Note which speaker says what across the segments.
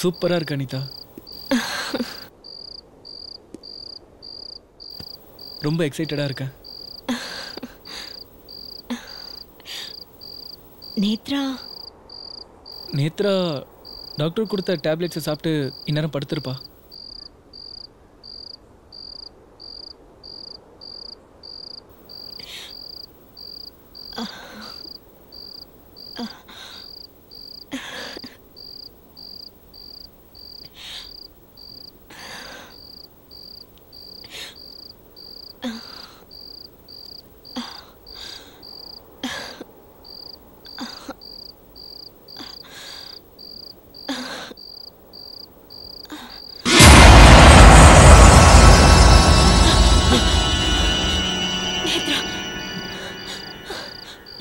Speaker 1: சூப்பரா இருக்கு அனிதா. ரொம்ப எக்ஸைட்டடா இருக்கேன்
Speaker 2: நேத்ரா?
Speaker 1: நேத்ரா டாக்டர் கொடுத்த டேப்லெட்ஸை சாப்பிட்டு இந்நேரம் படுத்திருப்பா.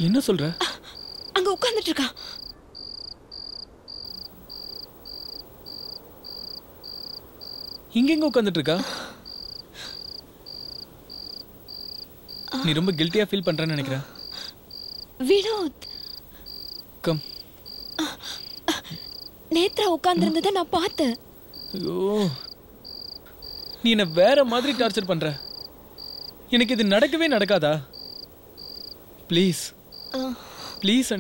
Speaker 1: என்ன சொல்ற?
Speaker 2: அங்க உட்கார்ந்துட்டு இருக்கா
Speaker 1: இங்க எங்க உட்காந்துட்டு இருக்கா நீ ரொம்ப கில்ட்டியா ஃபீல் பண்றேன்னு நினைக்கிறேன்.
Speaker 2: வினோத்.
Speaker 1: கம்.
Speaker 2: நேத்ரா உட்கார்ந்திருந்ததை நான் பார்த்தேன்.
Speaker 1: ஐயோ. நீ என்ன வேற மாதிரி டார்ச்சர் பண்ற. எனக்கு இது நடக்கவே நடக்காதா? ப்ளீஸ்
Speaker 2: அஹ்,
Speaker 1: ப்ளீஸ்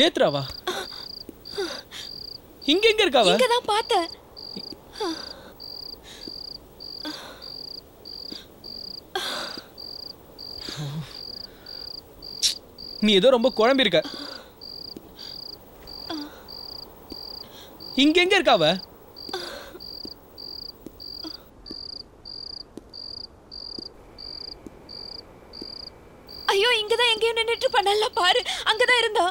Speaker 1: நேத்ராவா? இங்க எங்க இருக்காவ?
Speaker 2: இங்கதான் பார்த்தேன்.
Speaker 1: நீ ஏதோ ரொம்ப குழம்பி இருக்க. இங்க எங்க இருக்காவ?
Speaker 2: ஐயோ இங்கதான் எங்கேயும் நின்னுட்டு இருப்பா நல்லா பாரு அங்கதான் இருந்தா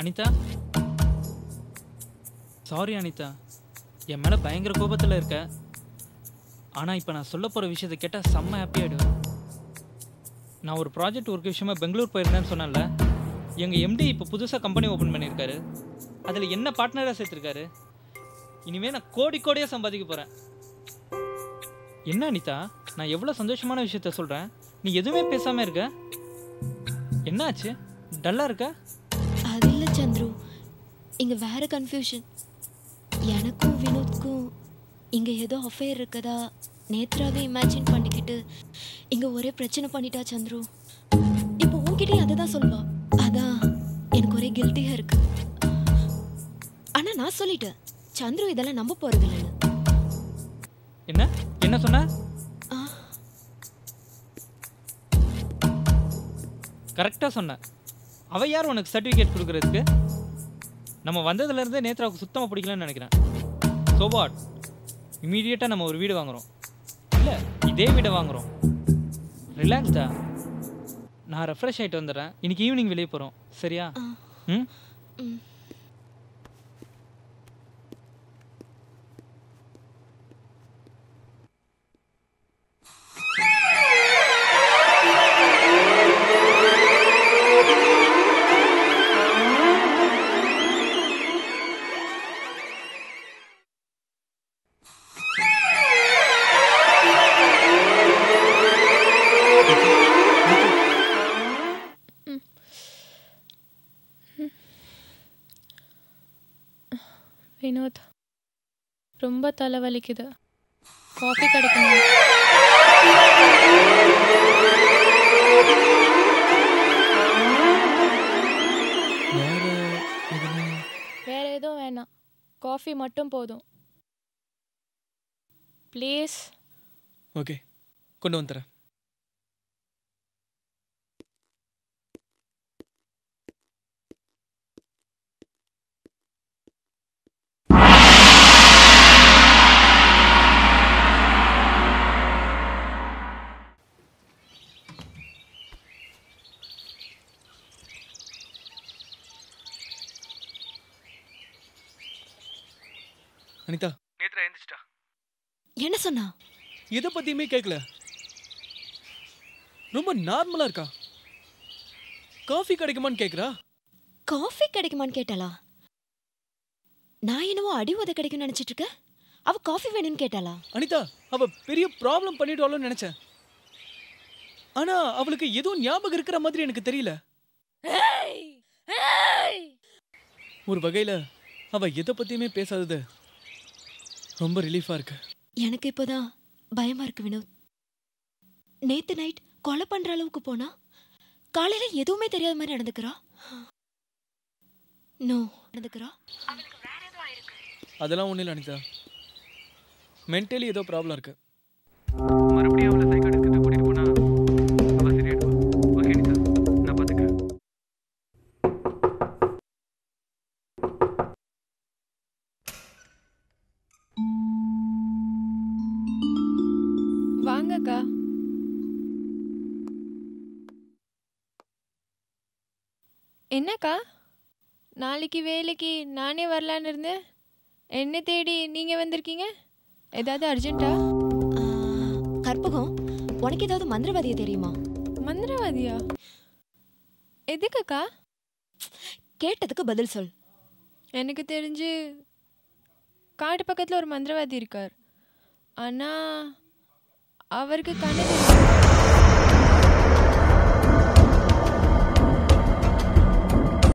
Speaker 3: அனிதா?
Speaker 1: சாரி அனிதா. என் மேலே பயங்கர கோபத்தில் இருக்க. ஆனால் இப்போ நான் சொல்ல போகிற விஷயத்தை கேட்டால் செம்ம ஹாப்பி ஆகிடுவேன் நான் ஒரு ப்ராஜெக்ட் ஒர்க் விஷயமா பெங்களூர் போயிருந்தேன்னு சொன்னேன்ல. எங்கள் எம்டி இப்போ புதுசாக கம்பெனி ஓப்பன் பண்ணியிருக்காரு. அதில் என்ன பார்ட்னராக சேர்த்துருக்காரு? இனிமேல் நான் கோடி கோடியாக சம்பாதிக்க போகிறேன் என்ன அனிதா? நான் எவ்வளோ சந்தோஷமான விஷயத்த சொல்கிறேன் நீ எதுவுமே பேசாமல் இருக்க. என்னாச்சு? டல்லாக இருக்கா?
Speaker 3: சந்துரு இங்க வேற கன்ஃபியூஷன் எனக்கும் வினோத்க்கும் இங்க ஏதோ அஃபேர் இருக்கதா? நேத்ராவே இமேஜின் பண்ணிக்கிட்டு இங்க ஒரே பிரச்சனை பண்ணிட்டா சந்துரு. இப்போ உன்கிட்டயும் அதை தான் சொல்வா அதான் எனக்கு ஒரே கில்ட்டியா இருக்கு. ஆனா நான் சொல்லிட்டேன் சந்துரு இதெல்லாம் நம்ப போறது இல்லைன்னு
Speaker 1: என்ன? என்ன சொன்ன? கரெக்டாக சொன்னேன் அவ யார் உனக்கு சர்டிஃபிகேட் கொடுக்கறதுக்கு? நம்ம வந்ததுலேருந்தே நேத்ராவுக்கு சுத்தமாக பிடிக்கலன்னு நினைக்கிறேன். வாட் இமீடியட்டாக நம்ம ஒரு வீடு வாங்குறோம். இல்லை இதே வீடை வாங்குறோம். ரிலாக்ஸ்டா நான் ரெஃப்ரெஷ் ஆகிட்டு வந்துடுறேன். இன்னைக்கு ஈவினிங் வெளியே போகிறோம் சரியா? ம்.
Speaker 2: வினோத். ரொம்ப தலைவலிக்குது. காஃபி கிடைக்குமா? வேற எதுவும்? வேணாம். காஃபி மட்டும் போதும். ப்ளீஸ்.
Speaker 1: ஓகே. கொண்டு வந்து அனிதா. நேத்ரா எழுந்திரிச்சிட்டா.
Speaker 3: என்ன சொன்னா?
Speaker 1: எதை பத்தியுமே கேட்கல ரொம்ப நார்மலா இருக்கா? காஃபி கிடைக்குமான்னு கேக்குறா?
Speaker 3: காஃபி கிடைக்குமான்னு கேட்டாளா? நான் என்னவோ அடி உத கிடைக்கும்னு நினைச்சிட்டு இருக்கேன். அவ காஃபி வேணும்னு கேட்டாளா?
Speaker 1: அனிதா அவ பெரிய ப்ராப்ளம் பண்ணிடுவாளோன்னு நினைச்சேன். ஆனா அவளுக்கு எதுவும் ஞாபகம் இருக்கிற மாதிரி எனக்கு தெரியல. ஒரு வகையில அவ எதை பத்தியுமே பேசாதது. ரொம்ப ரிலீஃபா இருக்கு.
Speaker 3: எனக்கு இப்போதான் பயமா இருக்கு வினோத். நேத்து நைட் கொலை பண்ற அளவுக்கு போனா காலையில எதுவுமே தெரியாத மாதிரி நடந்துக்கிறா? நோ நடந்துக்கிறா?
Speaker 1: அதெல்லாம் ஒண்ணும் இல்லை அனிதா. மென்டலி ஏதோ ப்ராப்ளம் இருக்கு. மறுபடியும்
Speaker 2: என்னக்கா? நாளைக்கு வேலைக்கு நானே வரலான்னு இருந்தேன். என்ன தேடி நீங்கள் வந்திருக்கீங்க? ஏதாவது அர்ஜென்ட்டா
Speaker 3: கற்பகம் உனக்கு ஏதாவது மந்திரவாதிய தெரியுமா?
Speaker 2: மந்திரவாதியா? எதுக்குக்கா?
Speaker 3: கேட்டதுக்கு பதில் சொல்.
Speaker 2: எனக்கு தெரிஞ்சு காட்டு பக்கத்தில் ஒரு மந்திரவாதி இருக்கார். ஆனால் அவருக்கு கண்ணு தெரியும்